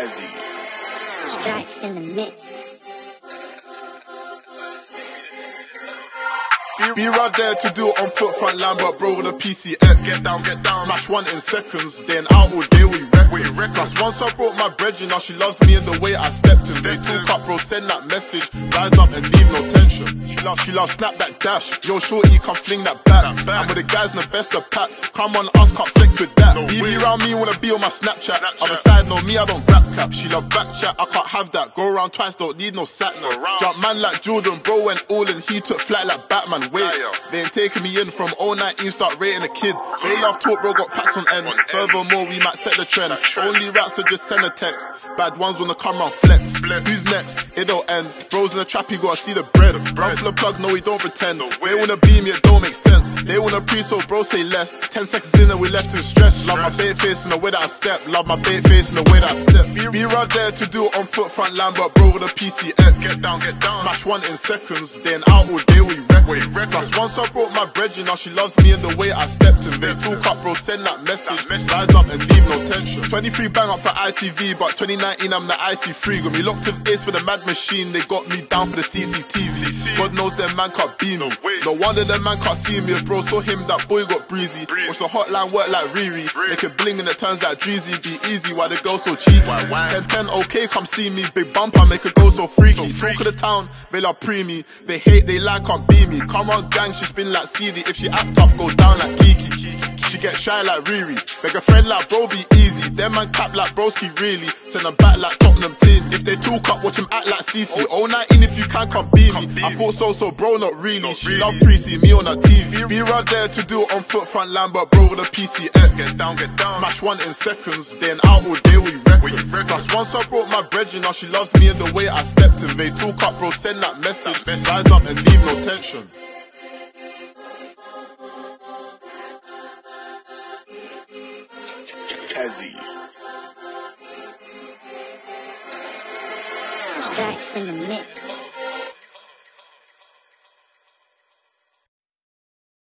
Kezii. Strikes in the mix. Be right there to do it on foot front line, but bro with a PCX. Get down, get down. Smash one in seconds, then out all day we wreck. We wreck us. Once I brought my bread, you now she loves me in the way I stepped in. They talk up, bro, send that message. Rise up and leave no tension. She love, she love snap that dash. Yo, shorty, come fling that back. I'm with the guys in the best of packs. Come on, us can't flex with that. No be around me, wanna be on my Snapchat. Snapchat. Other side, no, me, I don't rap cap. She love back chat, I can't have that. Go around twice, don't need no satnav. Jump man like Jordan, bro went all in. He took flight like Batman. Wait, they ain't taking me in from 019, start rating a kid. They love talk, bro, got packs on end. Furthermore, we might set the trend. Only rats are just send a text. Bad ones wanna come round flex. Who's next? End. Bros in the trap, you gotta see the bread. Run for the plug, no, we don't pretend. No, They wanna beam, it don't make sense. They wanna pree, so bro say less. Ten seconds in and we left him stressed. Love my bait face in the way that I step. Love my bait face in the way that I step. Be, be right there to do it on foot front line, but bro with a PCX. Get down, get down. Smash one in seconds, then out all day we wreck. We wreck us. Once I brought my bread, you know she loves me in the way I stepped in. They talk up, bro, send that message. Rise up and leave no tension. 23 bang up for ITV, but 2019 I'm the IC3. Got me locked with Ace for the mad machine. They got me down for the CCTV. God knows them man can't be no. me. No wonder them man can't see me. Bro saw him, that boy got breezy. Watch the hotline work like Riri. Make it bling and it turns like Dreezy. Be easy, why the girl so cheap? 10 10, okay, come see me. Big bumper, make it go so freaky. Talk of the town, they love pree me. They hate, they like, can't be me. Come on, gang, she spin like CD. If she act up, go down like Kiki. She get shy like Riri. Make a friend like bro be easy. Them man cap like broski really. Send them back like Tottenham tin. If they talk up, CC. Oh 19 if you can come be me. I thought so, so bro not really. She love pree me on her TV. Be right there to do it on foot front line, but bro with a PCX. Get down, get down. Smash one in seconds, then out all day we wreck. Plus once I brought my bread, you know she loves me in the way I stepped in. They talk up, bro, send that message. Rise up and leave no tension. Kezii. Strikes in the mix.